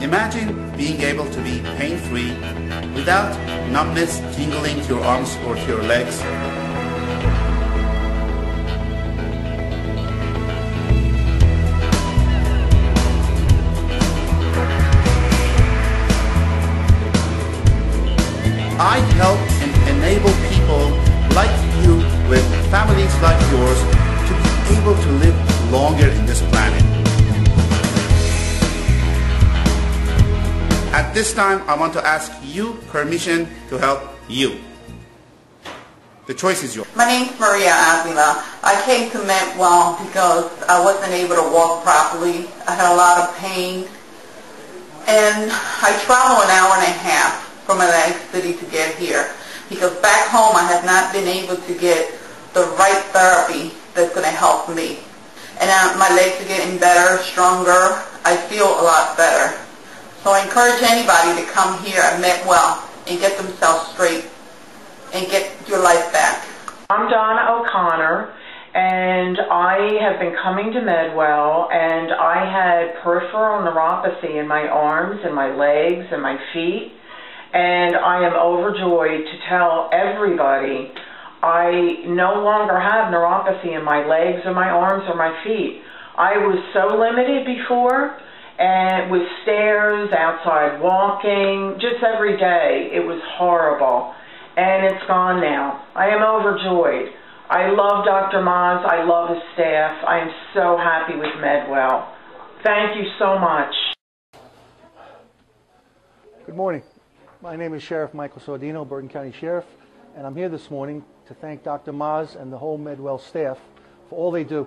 Imagine being able to be pain-free without numbness tingling to your arms or to your legs. I help and enable people like you with families like yours to be able to live longer in this planet. At this time, I want to ask you permission to help you. The choice is yours. My name's Maria Avila. I came to Medwell because I wasn't able to walk properly. I had a lot of pain. And I travel an hour and a half from Atlantic City to get here because back home I have not been able to get the right therapy that's going to help me. And uh, my legs are getting better, stronger. I feel a lot better. So I encourage anybody to come here at Medwell and get themselves straight and get your life back. I'm Donna O'Connor, and I have been coming to Medwell, and I had peripheral neuropathy in my arms and my legs and my feet and I am overjoyed to tell everybody I no longer have neuropathy in my legs or my arms or my feet. I was so limited before and with stairs, outside walking, just every day. It was horrible. And it's gone now. I am overjoyed. I love Dr. Maz. I love his staff. I am so happy with Medwell. Thank you so much. Good morning. My name is Sheriff Michael Saudino, Bergen County Sheriff, and I'm here this morning to thank Dr. Maz and the whole Medwell staff for all they do.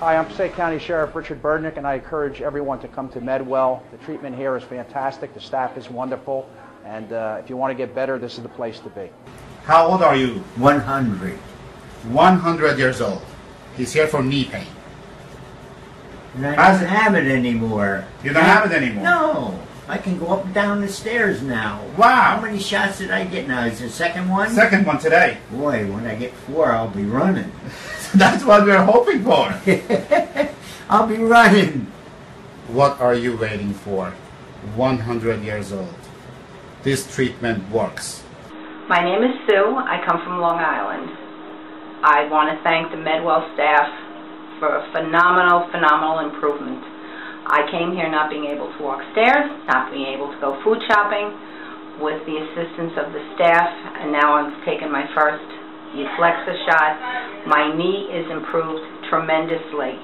Hi, I'm Passaic County Sheriff Richard Berdnik, and I encourage everyone to come to Medwell. The treatment here is fantastic, the staff is wonderful, and uh, if you want to get better, this is the place to be. How old are you? 100. 100 years old. He's here for knee pain. And I don't it- have it anymore. You don't have it anymore? No. I can go up and down the stairs now. Wow. How many shots did I get now? Is the second one? Second one today. Boy, when I get four, I'll be running. That's what we're hoping for. I'll be running. What are you waiting for? 100 years old. This treatment works. My name is Sue. I come from Long Island. I want to thank the Medwell staff for a phenomenal, phenomenal improvement. I came here not being able to walk stairs, not being able to go food shopping, with the assistance of the staff, and now I'm taking my first Euflexa shot. My knee is improved tremendously.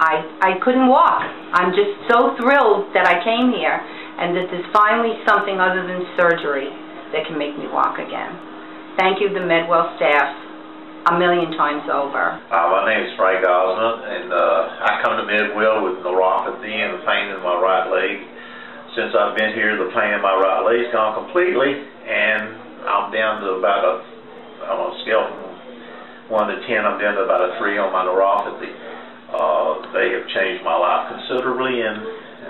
I, I couldn't walk. I'm just so thrilled that I came here and that there's finally something other than surgery that can make me walk again. Thank you, the Medwell staff, a million times over. Uh, my name is Frank Osmond, and uh, I come to Medwell with neuropathy and the pain in my right leg. Since I've been here, the pain in my right leg's gone completely, and I'm down to about a, on a scale from 1 to 10, I'm down to about a 3 on my neuropathy. Uh, they have changed my life considerably, and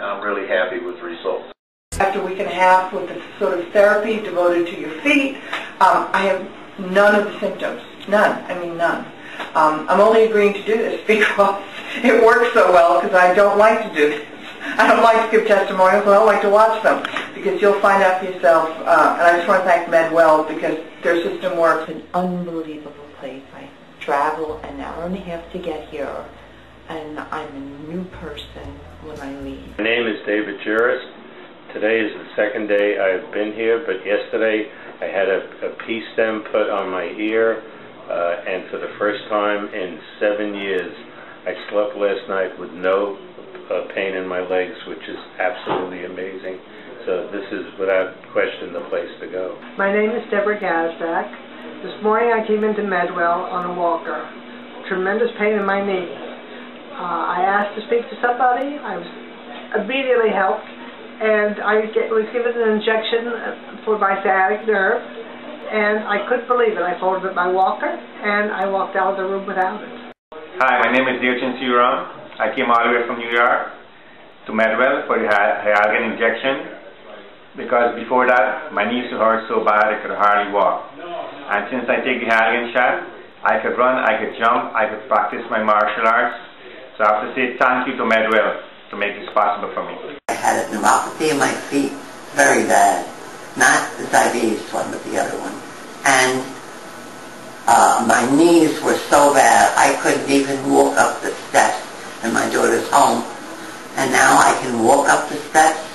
I'm really happy with the results. After a week and a half with the sort of therapy devoted to your feet, um, I have none of the symptoms. None. I mean none. Um, I'm only agreeing to do this because it works so well because I don't like to do this. I don't like to give testimonials. I don't like to watch them because you'll find out for yourself. Uh, and I just want to thank Medwell because their system works. An unbelievable place. I travel an hour and a half to get here, and I'm a new person when I leave. My name is David Juris. Today is the second day I've been here, but yesterday I had a, P-Stim put on my ear, and for the first time in seven years, I slept last night with no uh, pain in my legs, which is absolutely amazing. So this is without question the place to go. My name is Deborah Gazdak. This morning I came into Medwell on a walker. Tremendous pain in my knee. Uh, I asked to speak to somebody. I was immediately helped, and I get, was given an injection uh, for my sciatic nerve, and I couldn't believe it. I folded up my walker, and I walked out of the room without it. Hi, my name is Deochin Siram. I came all the way from New York to Medwell for the hy- Hyaluronic injection because before that my knees hurt so bad I could hardly walk. And since I take the Hyaluronic shot, I could run, I could jump, I could practice my martial arts. So I have to say thank you to Medwell to make this possible for me. I had a neuropathy in my feet, very bad. Not the diabetes one, but the other one. And uh, my knees were so bad I couldn't even walk up the steps in my daughter's home. And now I can walk up the steps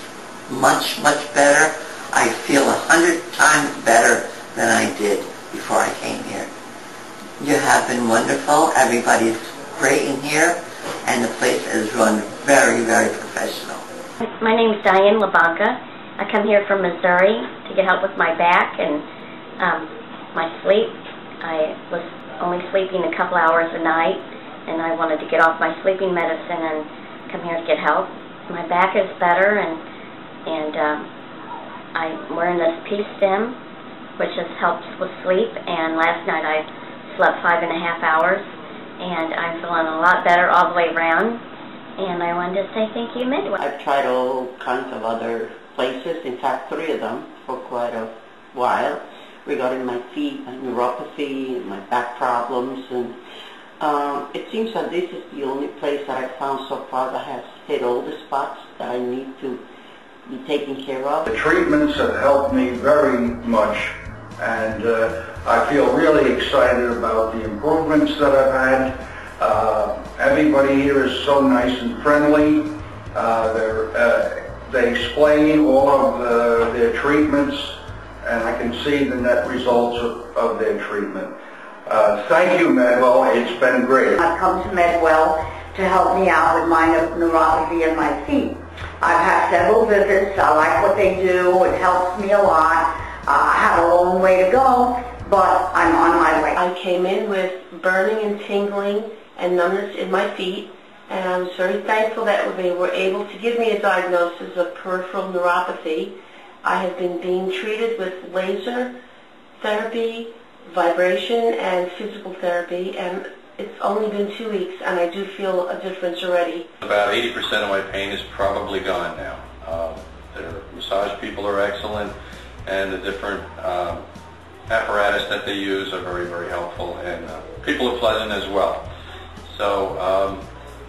much, much better. I feel a hundred times better than I did before I came here. You have been wonderful. Everybody's great in here, and the place is run very, very professional. My name is Diane LaBanca. I come here from Missouri to get help with my back and um, my sleep. I was only sleeping a couple hours a night, and I wanted to get off my sleeping medicine and come here to get help. My back is better, and and um, I'm wearing this P-Stim, which has helped with sleep. And last night I slept five and a half hours, and I'm feeling a lot better all the way around. And I wanted to say thank you, Midway. I've tried all kinds of other places, in fact three of them, for quite a while, regarding my feet, my neuropathy, my back problems, and um, it seems that this is the only place that I've found so far that has hit all the spots that I need to be taken care of. The treatments have helped me very much and uh, I feel really excited about the improvements that I've had. Uh, everybody here is so nice and friendly. Uh, uh, they explain all of the, their treatments and I can see the net results of, of their treatment. Uh, thank you, Medwell. It's been great. I've come to Medwell to help me out with my neuropathy in my feet. I've had several visits. I like what they do. It helps me a lot. Uh, I have a long way to go, but I'm on my way. I came in with burning and tingling and numbness in my feet, and I was very thankful that they were able to give me a diagnosis of peripheral neuropathy. I have been being treated with laser therapy, vibration, and physical therapy, and it's only been two weeks, and I do feel a difference already. About 80% of my pain is probably gone now. Um, their massage people are excellent, and the different um, apparatus that they use are very, very helpful, and uh, people are pleasant as well. So um,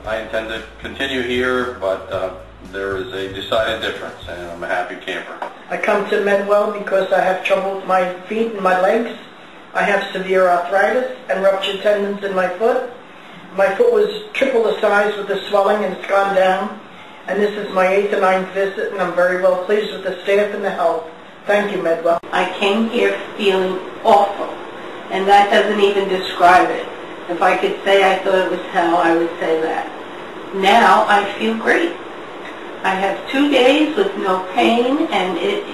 I intend to continue here, but uh, there is a decided difference, and I'm a happy camper. I come to Medwell because I have trouble with my feet and my legs. I have severe arthritis and ruptured tendons in my foot. My foot was triple the size with the swelling and it's gone down. And this is my eighth or ninth visit and I'm very well pleased with the staff and the help. Thank you, Medwell. I came here feeling awful, and that doesn't even describe it. If I could say I thought it was hell, I would say that. Now I feel great. I have two days with no pain, and it,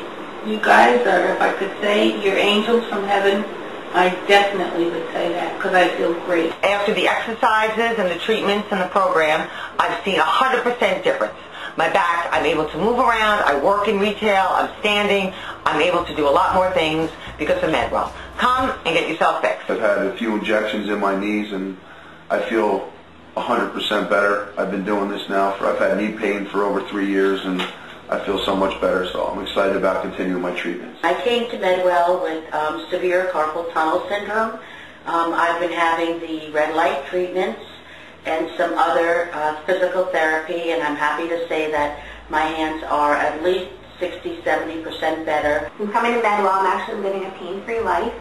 you guys are, if I could say, your angels from heaven. I definitely would say that because I feel great. After the exercises and the treatments and the program, I've seen a 100% difference my back. I'm able to move around. I work in retail. I'm standing. I'm able to do a lot more things because of Medwell. Come and get yourself fixed. I've had a few injections in my knees and I feel 100% better. I've been doing this now for, I've had knee pain for over three years and I feel so much better, so I'm excited about continuing my treatments. I came to Medwell with um, severe carpal tunnel syndrome. Um, I've been having the red light treatments and some other uh, physical therapy, and I'm happy to say that my hands are at least 60, 70% better. I'm coming to Medwell. I'm actually living a pain-free life.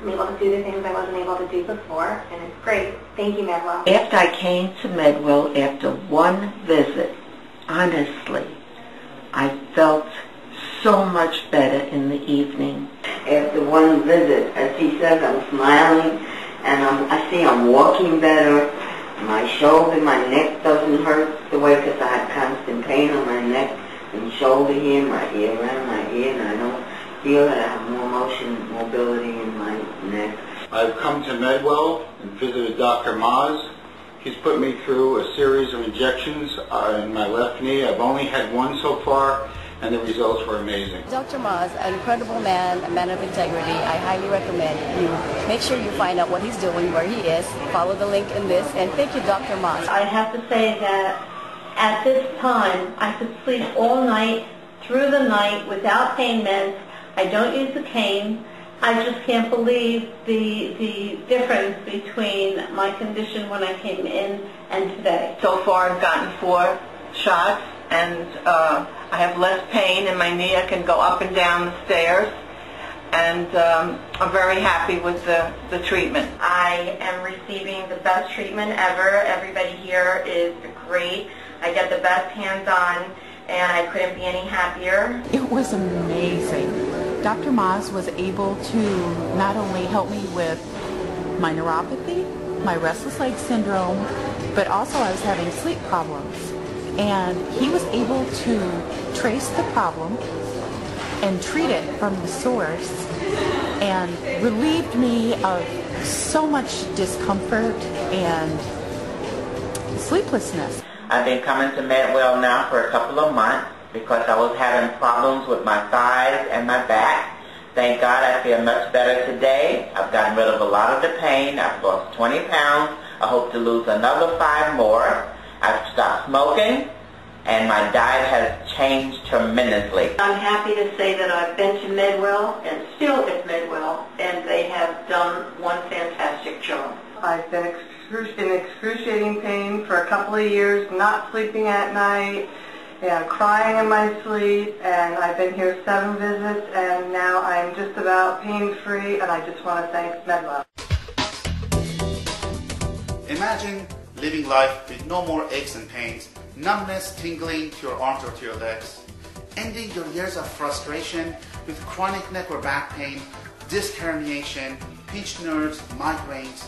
I'm able to do the things I wasn't able to do before, and it's great. Thank you, Medwell. After I came to Medwell, after one visit, honestly, I felt so much better in the evening. After one visit, as he said, I'm smiling, and I'm, I see I'm walking better. My shoulder, my neck doesn't hurt the way because I have constant pain on my neck and shoulder here, my ear around my ear, and I don't feel that I have more motion, mobility in my neck. I've come to Medwell and visited Dr. Maz. He's put me through a series of injections uh, in my left knee. I've only had one so far, and the results were amazing. Dr. Maz, an incredible man, a man of integrity. I highly recommend you make sure you find out what he's doing, where he is, follow the link in this, and thank you, Dr. Maz. I have to say that at this time, I could sleep all night, through the night, without pain meds. I don't use the cane. I just can't believe the the difference between my condition when I came in and today. So far, I've gotten four shots, and uh, I have less pain in my knee. I can go up and down the stairs, and um, I'm very happy with the, the treatment. I am receiving the best treatment ever. Everybody here is great. I get the best hands-on, and I couldn't be any happier. It was amazing. Dr. Maz was able to not only help me with my neuropathy, my restless leg syndrome, but also I was having sleep problems. And he was able to trace the problem and treat it from the source and relieved me of so much discomfort and sleeplessness. I've been coming to Medwell now for a couple of months because I was having problems with my thighs and my back. Thank God I feel much better today. I've gotten rid of a lot of the pain. I've lost 20 pounds. I hope to lose another five more. I've stopped smoking and my diet has changed tremendously. I'm happy to say that I've been to Medwell and still at Medwell, and they have done one fantastic job. I've been excru- in excruciating pain for a couple of years, not sleeping at night, and crying in my sleep, and I've been here seven visits, and now I'm just about pain-free, and I just want to thank Medwell. Imagine living life with no more aches and pains, numbness tingling to your arms or to your legs, ending your years of frustration with chronic neck or back pain, disc herniation, pinched nerves, migraines,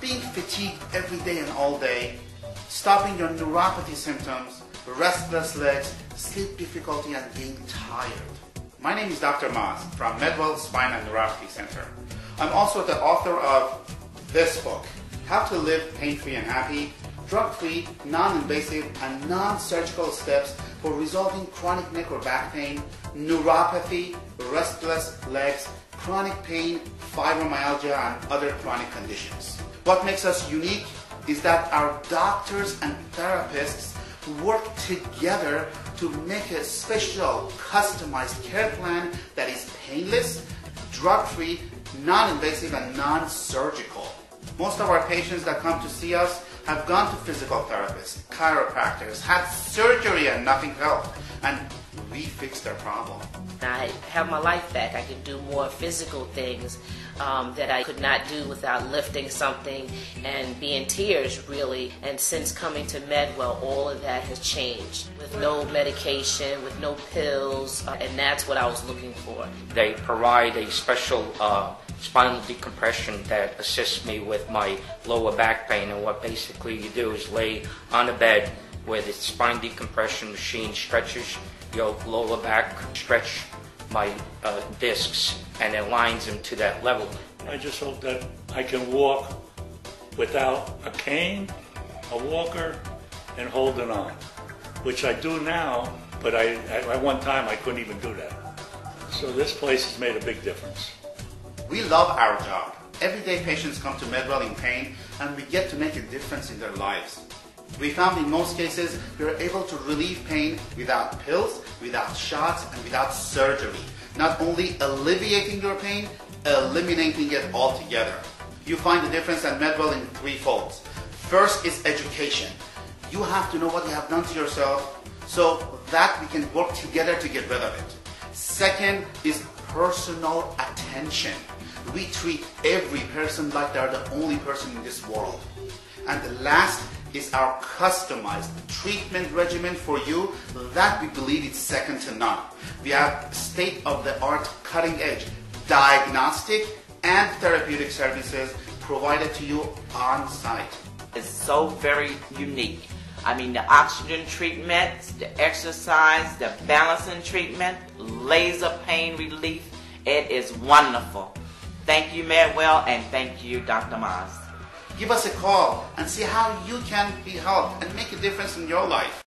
being fatigued every day and all day, stopping your neuropathy symptoms, restless legs, sleep difficulty, and being tired. My name is Dr. Maz from Medwell Spine and Neuropathy Center. I'm also the author of this book, How to Live Pain-Free and Happy, drug-free, non-invasive, and non-surgical steps for resolving chronic neck or back pain, neuropathy, restless legs, chronic pain, fibromyalgia, and other chronic conditions. What makes us unique is that our doctors and therapists work together to make a special customized care plan that is painless, drug-free, non-invasive, and non-surgical. Most of our patients that come to see us have gone to physical therapists, chiropractors, had surgery and nothing helped, and we fixed our problem. I have my life back. I can do more physical things um, that I could not do without lifting something and be in tears, really. And since coming to Medwell, all of that has changed with no medication, with no pills, uh, and that's what I was looking for. They provide a special uh, spinal decompression that assists me with my lower back pain. And what basically you do is lay on a bed where the spine decompression machine stretches your lower back, stretch my uh, discs, and aligns them to that level. I just hope that I can walk without a cane, a walker, and holding on, which I do now, but I, at one time I couldn't even do that. So this place has made a big difference. We love our job. Everyday patients come to Medwell in pain and we get to make a difference in their lives. We found in most cases we are able to relieve pain without pills, without shots, and without surgery. Not only alleviating your pain, eliminating it altogether. You find the difference at Medwell in three folds. First is education. You have to know what you have done to yourself so that we can work together to get rid of it. Second is personal attention. We treat every person like they're the only person in this world. And the last is our customized treatment regimen for you that we believe is second to none. We have state-of-the-art cutting-edge diagnostic and therapeutic services provided to you on site. It's so very unique. I mean, the oxygen treatments, the exercise, the balancing treatment, laser pain relief. It is wonderful. Thank you, Medwell, and thank you, Dr. Maz. Give us a call and see how you can be helped and make a difference in your life.